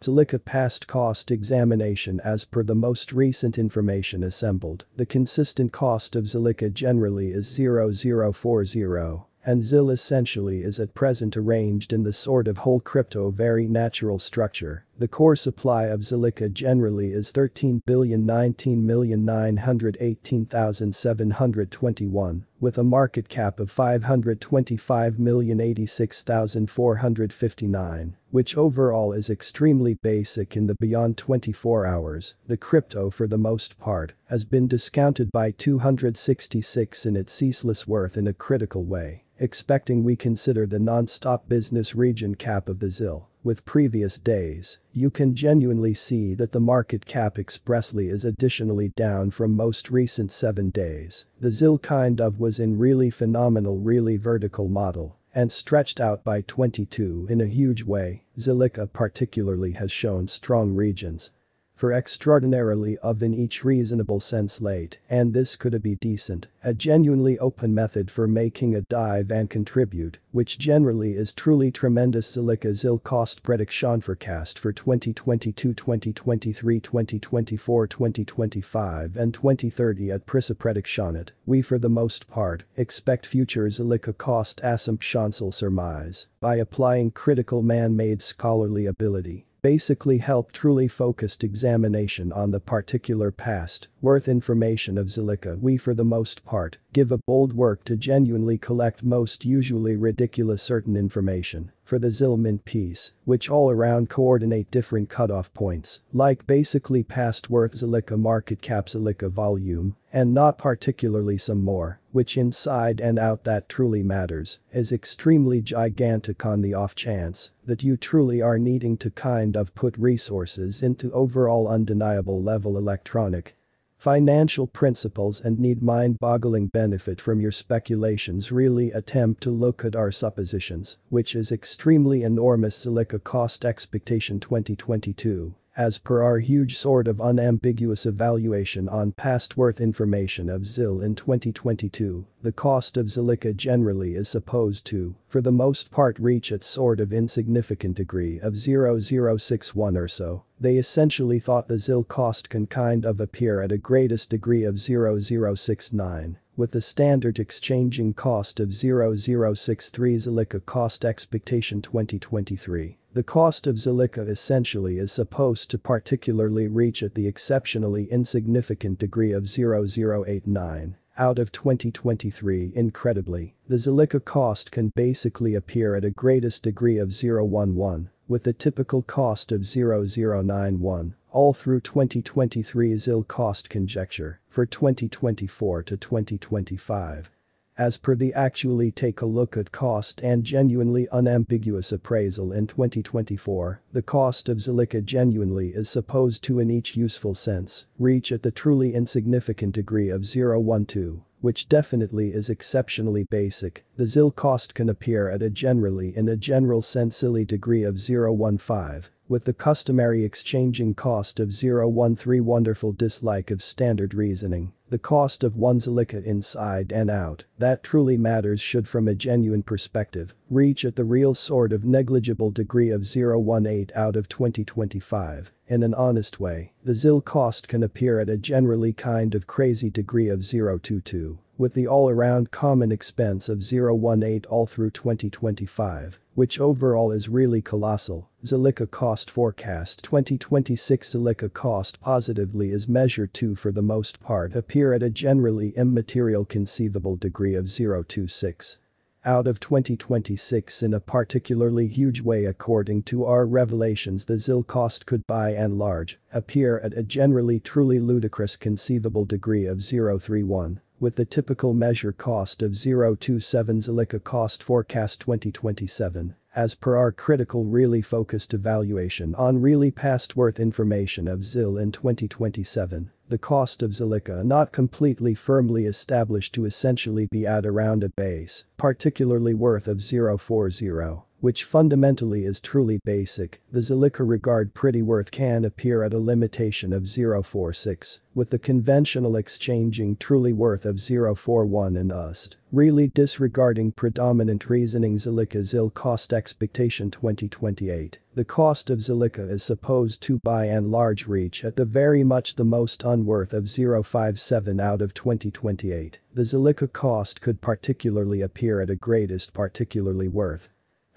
Zilliqa past cost examination as per the most recent information assembled, the consistent cost of Zilliqa generally is 0040 and ZIL essentially is at present arranged in the sort of whole crypto very natural structure. The core supply of Zilliqa generally is 13,19,918,721 with a market cap of 525,086,459 which overall is extremely basic in the beyond 24 hours, the crypto for the most part has been discounted by 266 in its ceaseless worth in a critical way expecting we consider the non-stop business region cap of the ZIL. With previous days, you can genuinely see that the market cap expressly is additionally down from most recent 7 days. The ZIL kind of was in really phenomenal really vertical model and stretched out by 22 in a huge way, Zilliqa particularly has shown strong regions for extraordinarily of in each reasonable sense late and this could be decent, a genuinely open method for making a dive and contribute, which generally is truly tremendous Zilliqa ZIL cost prediction forecast for 2022 2023 2024 2025 and 2030 at Prisa we for the most part expect future Zilliqa cost assumptions surmise by applying critical man-made scholarly ability basically help truly focused examination on the particular past, worth information of Zilliqa. We for the most part, give a bold work to genuinely collect most usually ridiculous certain information, for the Zilmin piece, which all around coordinate different cutoff points, like basically past worth Zilliqa market cap Zilliqa volume, and not particularly some more, which inside and out that truly matters, is extremely gigantic on the off chance that you truly are needing to kind of put resources into overall undeniable level electronic Financial principles and need mind-boggling benefit from your speculations really attempt to look at our suppositions, which is extremely enormous Zilliqa cost expectation 2022 as per our huge sort of unambiguous evaluation on past worth information of ZIL in 2022, the cost of Zilliqa generally is supposed to, for the most part reach its sort of insignificant degree of 0061 or so, they essentially thought the ZIL cost can kind of appear at a greatest degree of 0069 with the standard exchanging cost of 0063 Zilliqa cost expectation 2023. The cost of Zilliqa essentially is supposed to particularly reach at the exceptionally insignificant degree of 0089. Out of 2023 incredibly, the Zilliqa cost can basically appear at a greatest degree of 011, with the typical cost of 0091, all through 2023 is ill-cost conjecture, for 2024 to 2025. As per the actually take a look at cost and genuinely unambiguous appraisal in 2024, the cost of Zilliqa genuinely is supposed to in each useful sense, reach at the truly insignificant degree of 012 which definitely is exceptionally basic, the ZIL cost can appear at a generally in a general sense silly degree of 015, with the customary exchanging cost of 013 wonderful dislike of standard reasoning, the cost of one's Zilliqa inside and out, that truly matters should from a genuine perspective, reach at the real sort of negligible degree of 018 out of 2025, in an honest way, the ZIL cost can appear at a generally kind of crazy degree of 022 with the all-around common expense of 018 all through 2025, which overall is really colossal. Zilliqa cost forecast 2026 Zilliqa cost positively is measured to for the most part appear at a generally immaterial conceivable degree of 026 out of 2026 in a particularly huge way according to our revelations the ZIL cost could by and large appear at a generally truly ludicrous conceivable degree of 031 with the typical measure cost of 027 Zilliqa cost forecast 2027, as per our critical really focused evaluation on really past worth information of ZIL in 2027, the cost of Zilliqa not completely firmly established to essentially be at around a base, particularly worth of 040, which fundamentally is truly basic, the Zilliqa regard pretty worth can appear at a limitation of 0.46, with the conventional exchanging truly worth of 0.41 and UST. Really disregarding predominant reasoning Zilliqa ZIL cost expectation 2028. The cost of Zilliqa is supposed to by and large reach at the very much the most unworth of 0.57 out of 2028. The Zilliqa cost could particularly appear at a greatest particularly worth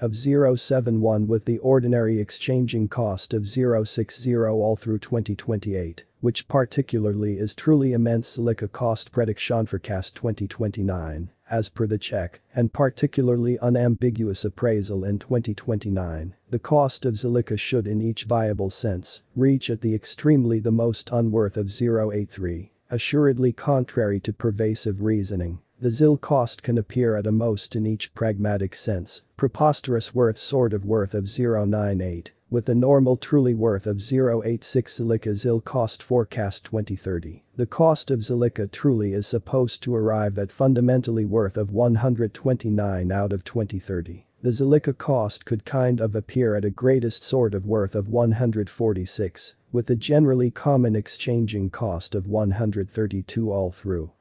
of 0.71 with the ordinary exchanging cost of 0.60 all through 2028, which particularly is truly immense Zilliqa cost prediction forecast 2029, as per the check, and particularly unambiguous appraisal in 2029, the cost of Zilliqa should in each viable sense reach at the extremely the most unworth of 0.83, assuredly contrary to pervasive reasoning the ZIL cost can appear at a most in each pragmatic sense, preposterous worth sort of worth of 0.98, with a normal truly worth of 0.86 Zilliqa ZIL cost forecast 2030. The cost of Zilliqa truly is supposed to arrive at fundamentally worth of 129 out of 2030. The Zilliqa cost could kind of appear at a greatest sort of worth of 146, with a generally common exchanging cost of 132 all through.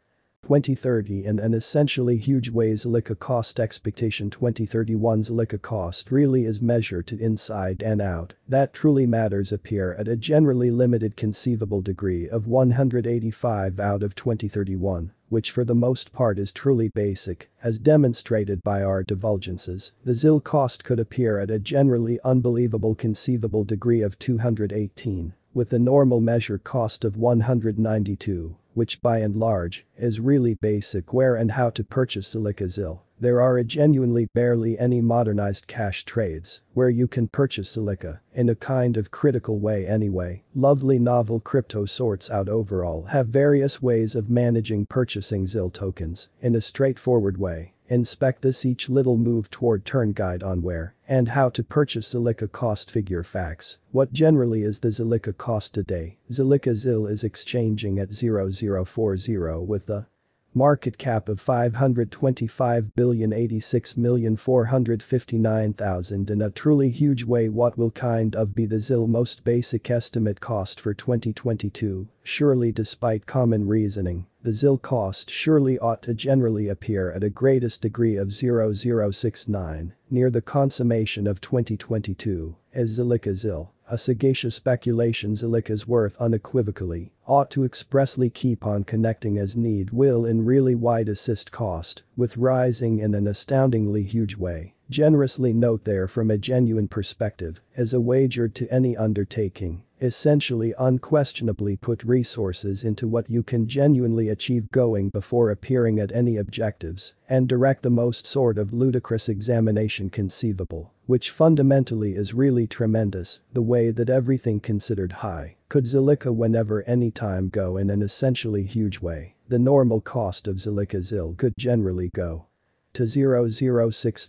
2030 and an essentially huge way Zilliqa cost expectation. 2031 Zilliqa cost really is measured to inside and out, that truly matters appear at a generally limited conceivable degree of 185 out of 2031 which for the most part is truly basic, as demonstrated by our divulgences, the ZIL cost could appear at a generally unbelievable conceivable degree of 218, with the normal measure cost of 192 which by and large, is really basic where and how to purchase Zilliqa ZIL. There are genuinely barely any modernized cash trades where you can purchase Zilliqa in a kind of critical way anyway. Lovely novel crypto sorts out overall have various ways of managing purchasing ZIL tokens in a straightforward way Inspect this each little move toward turn guide on where and how to purchase Zilliqa cost figure facts. What generally is the Zilliqa cost today? Zilliqa ZIL is exchanging at 0040 with the Market cap of 525,086,459,000 in a truly huge way what will kind of be the ZIL most basic estimate cost for 2022, surely despite common reasoning, the ZIL cost surely ought to generally appear at a greatest degree of 0069, near the consummation of 2022, as Zilliqa ZIL. A sagacious speculation Zilliqa's worth unequivocally ought to expressly keep on connecting as need will in really wide assist cost with rising in an astoundingly huge way. Generously note there from a genuine perspective as a wager to any undertaking essentially unquestionably put resources into what you can genuinely achieve going before appearing at any objectives and direct the most sort of ludicrous examination conceivable, which fundamentally is really tremendous, the way that everything considered high could Zilliqa whenever any time go in an essentially huge way, the normal cost of Zilliqa ZIL could generally go to 0063